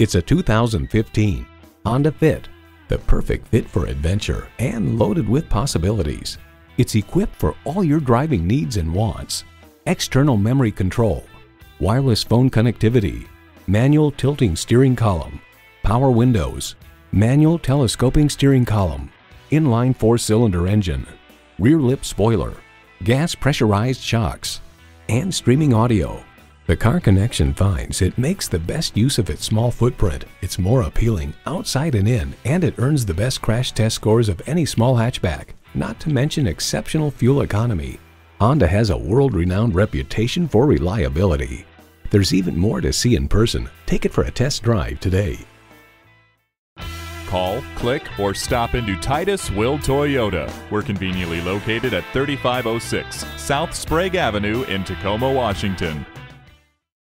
It's a 2015 Honda Fit, the perfect fit for adventure and loaded with possibilities. It's equipped for all your driving needs and wants. External memory control, wireless phone connectivity, manual tilting steering column, power windows, manual telescoping steering column, inline four-cylinder engine, rear lip spoiler, gas pressurized shocks, and streaming audio. The Car Connection finds it makes the best use of its small footprint, it's more appealing outside and in, and it earns the best crash test scores of any small hatchback, not to mention exceptional fuel economy. Honda has a world-renowned reputation for reliability. There's even more to see in person. Take it for a test drive today. Call, click, or stop into Titus Will Toyota. We're conveniently located at 3506 South Sprague Avenue in Tacoma, Washington.